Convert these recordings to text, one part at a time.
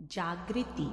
जागृति।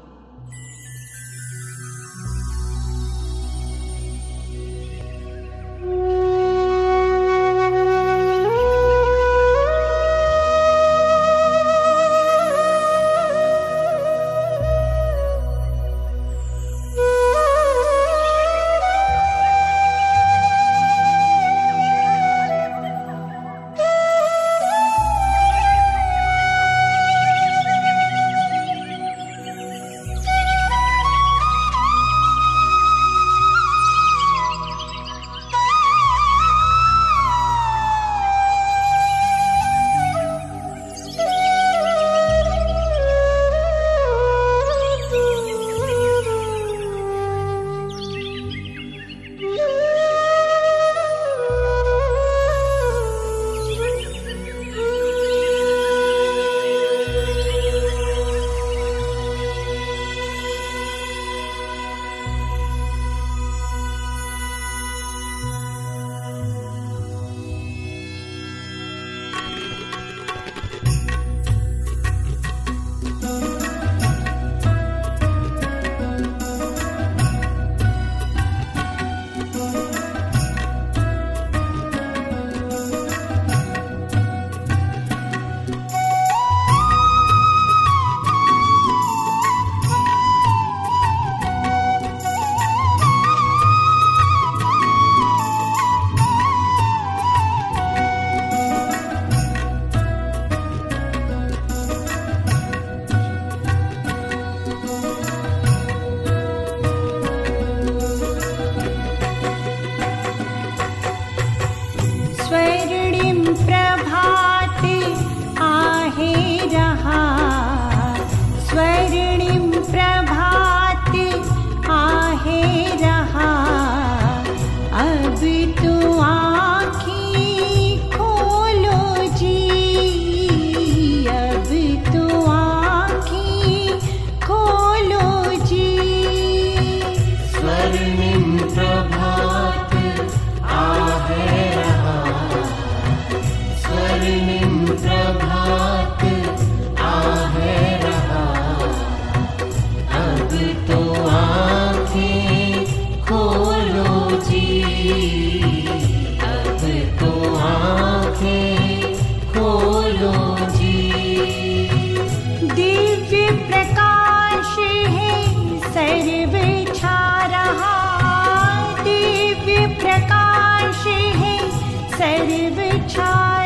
दिव्य प्रकाश है सर्व छा रहा दिव्य प्रकाश है सर्व छा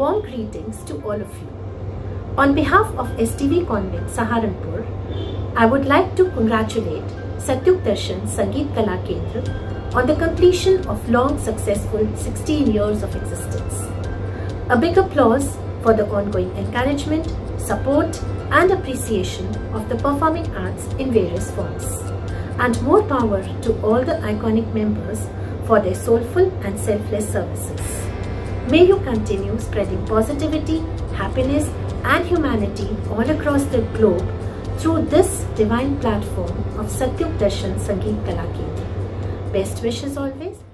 Warm greetings to all of you. On behalf of STV Convent Saharanpur, I would like to congratulate Satyug Darshan Sangeet Kala Kendra on the completion of long successful 16 years of existence. A big applause for the ongoing encouragement, support and appreciation of the performing arts in various forms. And more power to all the iconic members for their soulful and selfless services. May you continue spreading positivity, happiness, and humanity all across the globe through this divine platform of Satyug Darshan Sangeet Kala Kendra. Best wishes always.